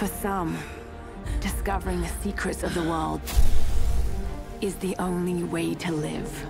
For some, discovering the secrets of the world is the only way to live.